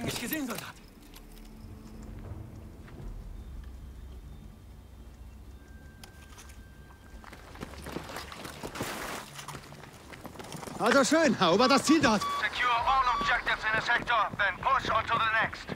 Lang nicht gesehen, Soldat. Also schön, erobert das Ziel dort. Secure all objectives in the sector, then push on to the next.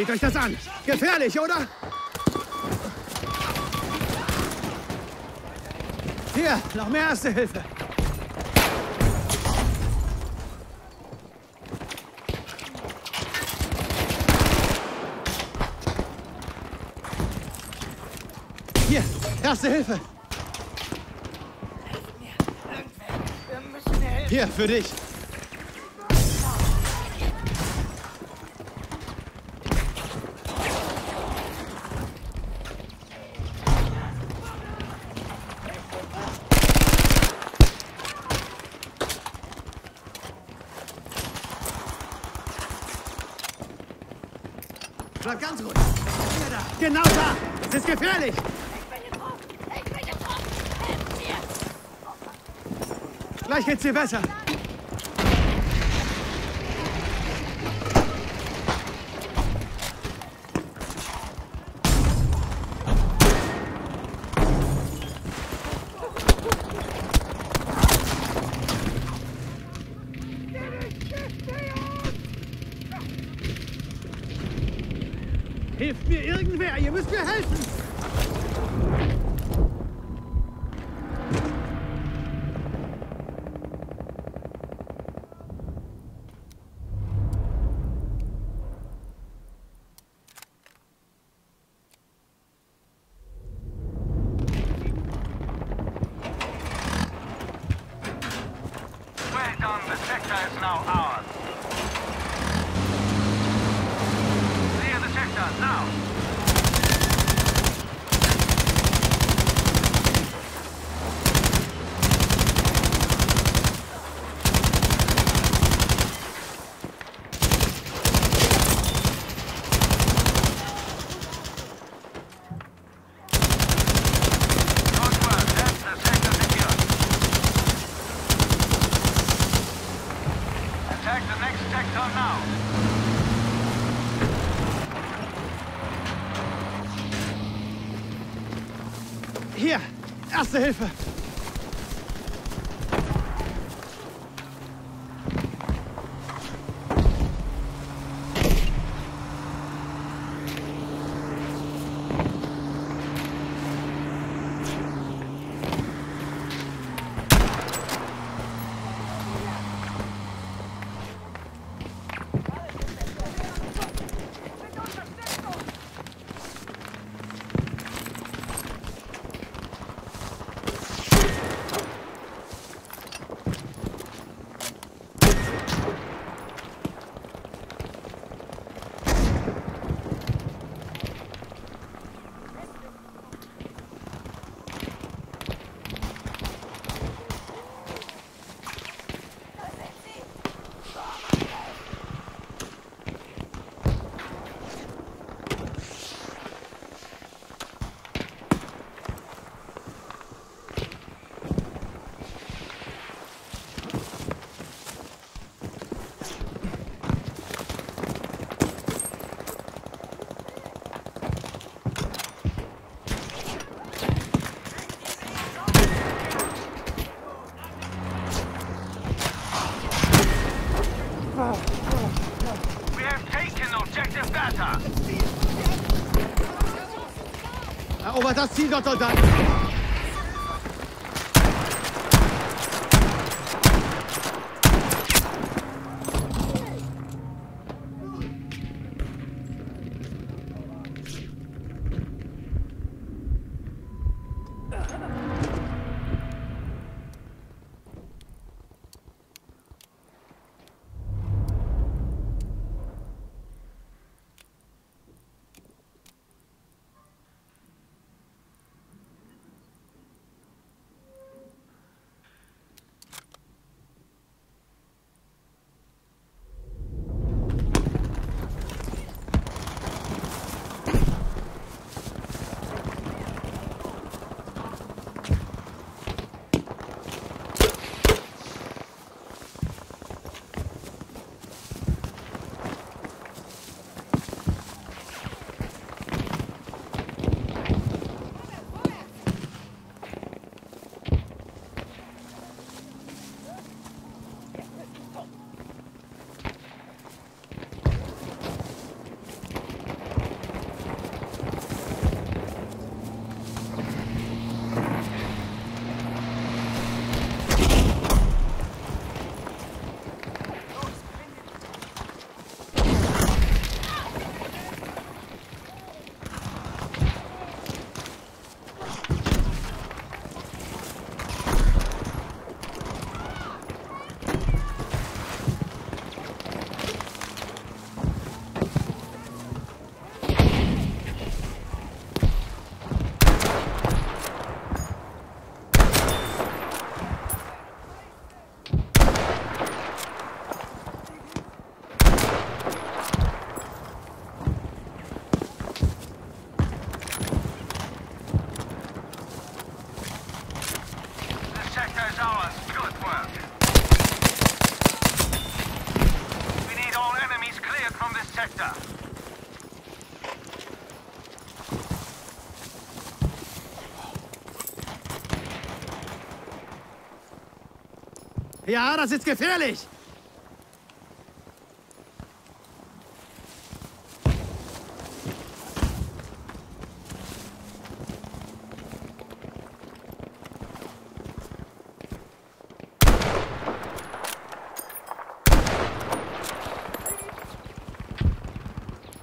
Seht euch das an. Gefährlich, oder? Hier, noch mehr Erste Hilfe. Hier, Erste Hilfe. Hier, für dich. Bleib ganz ruhig. Da. Genau da. Es ist gefährlich. Ich bin getroffen! Ich bin getroffen! Helfen Sie! Gleich geht's dir besser. Hilft mir irgendwer, ihr müsst mir helfen! Well done, the sector is now ours. Clear the sector, now. Good work, that's the sector secure. Attack the next sector now. Hier, Erste Hilfe. Erobert das Ziel dort, Ja, das ist gefährlich!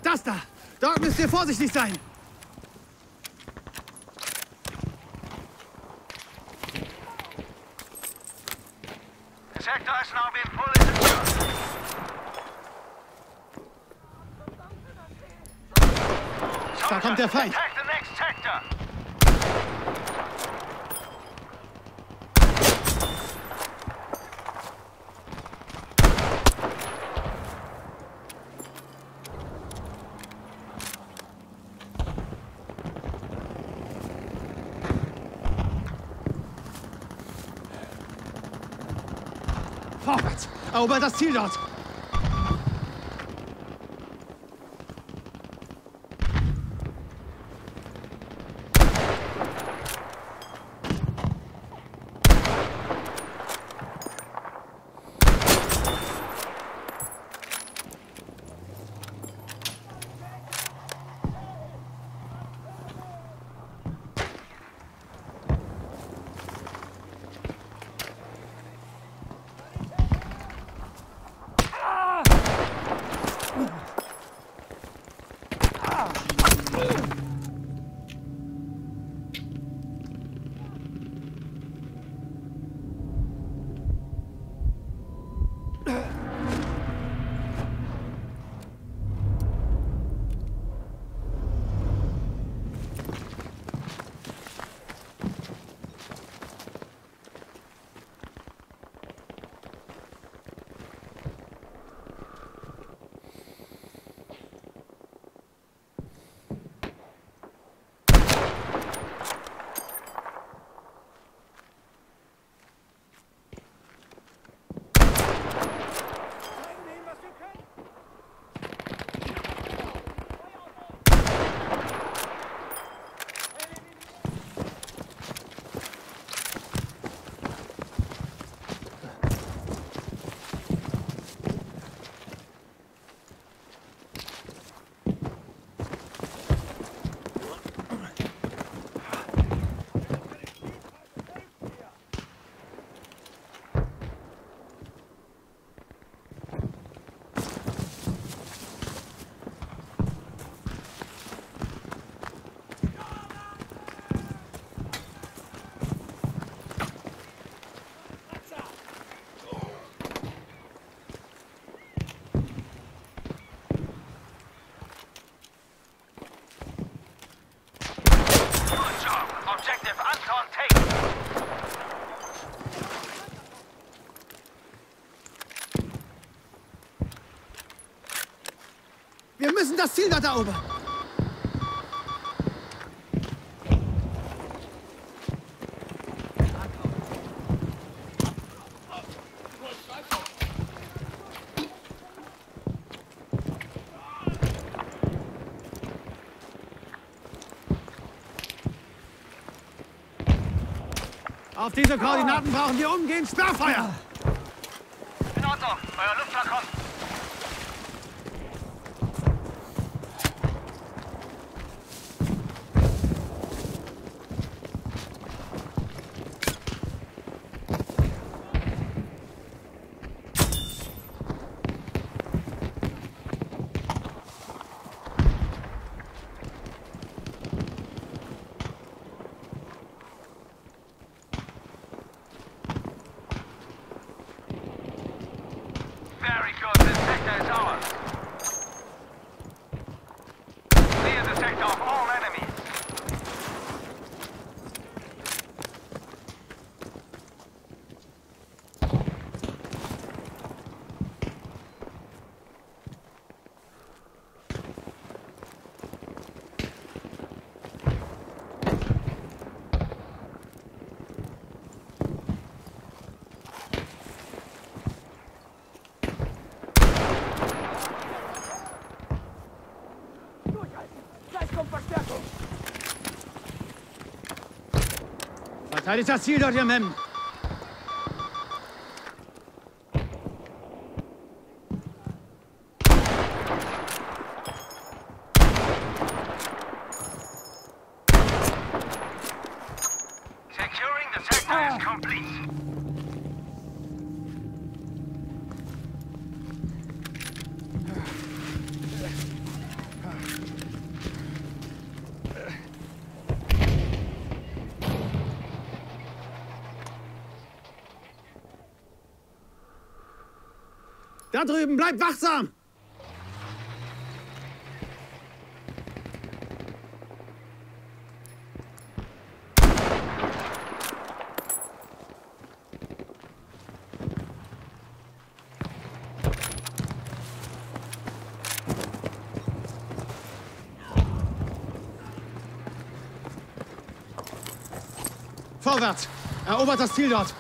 Das da! Dort müsst ihr vorsichtig sein! The now being fully secured. Da kommt der Feind! Attack the next sector. Vorwärts! Erobert das Ziel dort! Müssen das Ziel dort erobern. Auf diese Koordinaten brauchen wir umgehend Sperrfeuer. 小猴 Verteidigt das Ziel dort, ihr Mem. Securing the sector is complete. Da drüben, bleibt wachsam! Vorwärts! Erobert das Ziel dort!